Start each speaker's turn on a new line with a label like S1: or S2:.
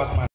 S1: Batman.